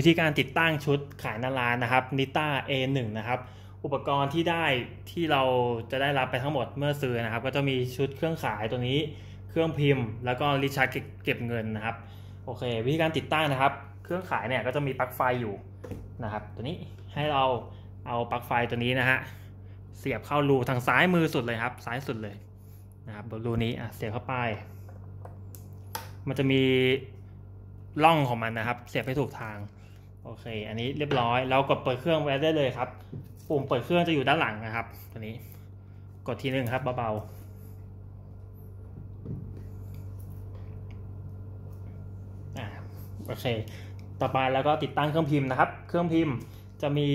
วิธีการติดตั้งชุดขายนารานะครับนิต้า A1 นะครับ อุปกรณ์ที่ได้ที่เราจะได้รับไปทั้งหมดเมื่อซื้อนะครับ ก็จะมีชุดเครื่องขายตัวนี้ เครื่องพิมพ์ แล้วก็ลิชาร์ดเก็บเงินนะครับ โอเค วิธีการติดตั้งนะครับ เครื่องขายเนี่ยก็จะมีปลั๊กไฟอยู่นะครับ ตัวนี้ให้เราเอาปลั๊กไฟตัวนี้นะฮะเสียบเข้ารูทางซ้ายมือสุดเลยครับ ซ้ายสุดเลยนะครับรูนี้อะเสียบเข้าไป มันจะมีร่องของมันนะครับ เสียบให้ถูกทาง โอเค อันนี้เรียบร้อย เรากดเปิดเครื่องไว้ได้เลยครับ ปุ่มเปิดเครื่องจะอยู่ด้านหลังนะครับ ตัวนี้ กดทีหนึ่งครับเบาๆโอเค ต่อไปแล้วก็ติดตั้งเครื่องพิมพ์นะครับ เครื่องพิมพ์จะมี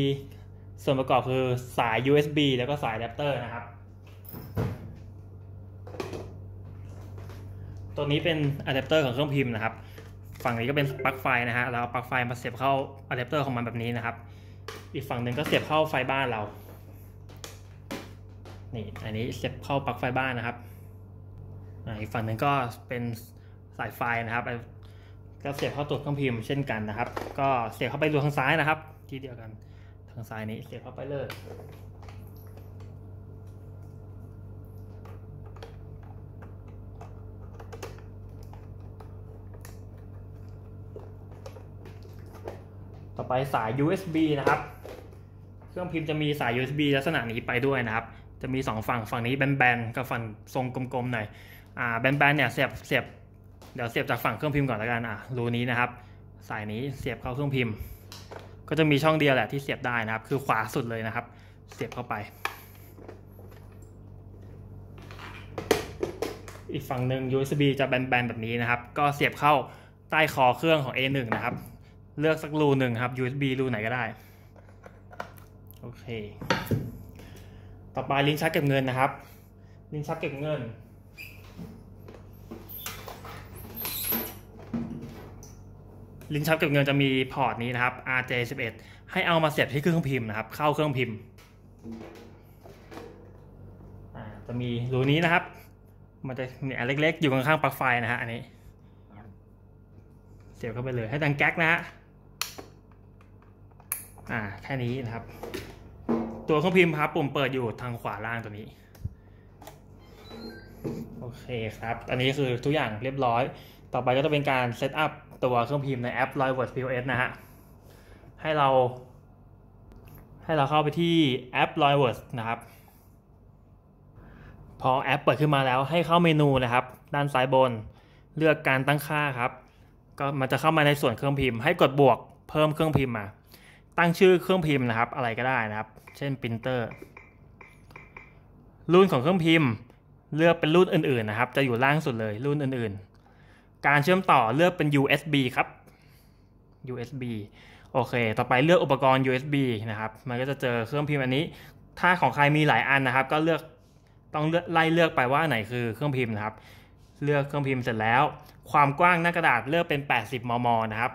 ส่วนประกอบคือสาย USB แล้วก็สายอะแดปเตอร์นะครับ ตัวนี้เป็นอะแดปเตอร์ของเครื่องพิมพ์นะครับ ฝั่งนี้ก็เป็นปลั๊กไฟนะฮะเราเอาปลั๊กไฟมาเสียบเข้าอะแดปเตอร์ของมันแบบนี้นะครับ อีกฝั่งหนึ่งก็เสียบเข้าไฟบ้านเรา นี่ อันนี้เสียบเข้าปลั๊กไฟบ้านนะครับอีกฝั่งหนึ่งก็เป็นสายไฟนะครับ ก็เสียบเข้าตัวเครื่องพิมพ์เช่นกันนะครับ ก็เสียบเข้าไปดูทางซ้ายนะครับ ที่เดียวกัน ทางซ้ายนี้เสียบเข้าไปเลย ต่อไปสาย USB นะครับ เครื่องพิมพ์จะมีสาย USB ลักษณะนี้ไปด้วยนะครับ จะมี 2 ฝั่งฝั่งนี้แบนๆกับฝั่งทรงกลมๆหน่อยอ่าแบนๆเนี่ยเสียบเสียบเดี๋ยวเสียบจากฝั่งเครื่องพิมพ์ก่อนแล้วกันอะรูนี้นะครับ สายนี้เสียบเข้าเครื่องพิมพ์ ก็จะมีช่องเดียวแหละที่เสียบได้นะครับ คือขวาสุดเลยนะครับ เสียบเข้าไป อีกฝั่งหนึ่ง USB จะแบนๆแบบนี้นะครับ ก็เสียบเข้าใต้คอเครื่องของ A1 นะครับ เลือกสักรูหนึ่งครับ USB รูไหนก็ได้ โอเค ต่อไปลิ้นชักเก็บเงินนะครับ ลิ้นชักเก็บเงิน ลิ้นชักเก็บเงินจะมีพอร์ตนี้นะครับ RJ11 ให้เอามาเสียบที่เครื่องพิมพ์นะครับ เข้าเครื่องพิมพ์จะมีรูนี้นะครับ มันจะมีอันเล็กๆ อยู่ข้างๆปลั๊กไฟนะฮะอันนี้ เสียบเข้าไปเลยให้ดังแก๊กนะฮะ อ่าแค่นี้นะครับ ตัวเครื่องพิมพ์ครับปุ่มเปิดอยู่ทางขวาล่างตัวนี้ โอเคครับ อันนี้คือทุกอย่างเรียบร้อย ต่อไปก็จะเป็นการ set up ตัวเครื่องพิมพ์ในแอป l o y w o r d POS นะฮะ ให้เรา ให้เราเข้าไปที่แอป l o y w o r d นะครับ พอแอปเปิดขึ้นมาแล้วให้เข้าเมนูนะครับ ด้านซ้ายบนเลือกการตั้งค่าครับ ก็มันจะเข้ามาในส่วนเครื่องพิมพ์ ให้กดบวกเพิ่มเครื่องพิมพ์มา ตั้งชื่อเครื่องพิมพ์นะครับ อะไรก็ได้นะครับ เช่นปรินเตอร์รุ่นของเครื่องพิมพ์เลือกเป็นรุ่นอื่นๆนะครับ จะอยู่ล่างสุดเลยรุ่นอื่นๆ การเชื่อมต่อเลือกเป็น USB ครับ USB โอเค ต่อไปเลือกอุปกรณ์ USB นะครับ มันก็จะเจอเครื่องพิมพ์อันนี้ ถ้าของใครมีหลายอันนะครับ ก็เลือกต้องเลือกไล่เลือกไปว่าไหนคือเครื่องพิมพ์นะครับ เลือกเครื่องพิมพ์เสร็จแล้ว ความกว้างหน้ากระดาษเลือกเป็น 80 มม นะครับ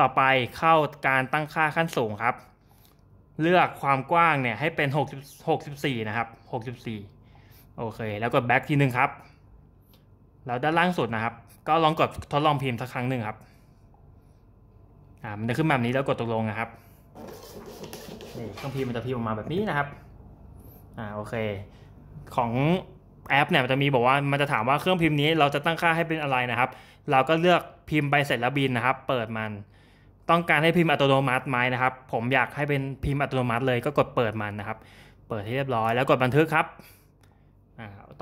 ต่อไปเข้าการตั้งค่าขั้นสูงครับ เลือกความกว้างเนี่ยให้เป็น6 64 นะครับ 64 โอเค แล้วกด back ทีหนึ่งครับ แล้วด้านล่างสุดนะครับ ก็ลองกดทดลองพิมพ์สักครั้งหนึ่งครับอ่ามันจะขึ้นแบบนี้แล้วกดตกลงนะครับนี่เครื่องพิมพ์มันจะพิมพ์ออกมาแบบนี้นะครับอ่าโอเค ของแอปเนี่ยมันจะมีบอกว่ามันจะถามว่าเครื่องพิมพ์นี้เราจะตั้งค่าให้เป็นอะไรนะครับ เราก็เลือกพิมพ์ใบเสร็จแล้วบินนะครับ เปิดมัน ต้องการให้พิมพ์อัตโนมัติไหมนะครับ ผมอยากให้เป็นพิมพ์อัตโนมัติเลยก็กดเปิดมันนะครับ เปิดให้เรียบร้อยแล้วกดบันทึกครับ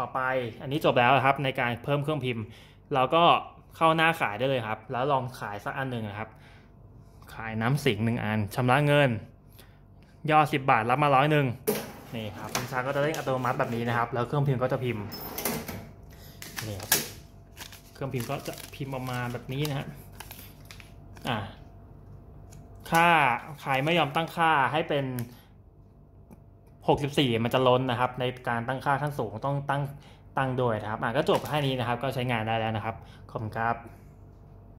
ต่อไปอันนี้จบแล้วครับในการเพิ่มเครื่องพิมพ์ เราก็เข้าหน้าขายได้เลยครับ แล้วลองขายสักอันหนึ่งนะครับ ขายน้ำสิงหนึ่งอันชำระเงิน ยอด10 บาทรับมาร้อยหนึ่งนี่ครับพิมพ์ชาก็จะได้อัตโนมัติแบบนี้นะครับ แล้วเครื่องพิมพ์ก็จะพิมพ์นี่ครับเครื่องพิมพ์ก็จะพิมพ์ออกมาแบบนี้นะฮะอ่า ค่าใครไม่ยอมตั้งค่าให้เป็น 64 มันจะล้นนะครับ ในการตั้งค่าขั้นสูงต้องตั้งตั้งโดยนะครับอะก็จบแค่นี้นะครับ ก็ใช้งานได้แล้วนะครับ ขอบคุณครับ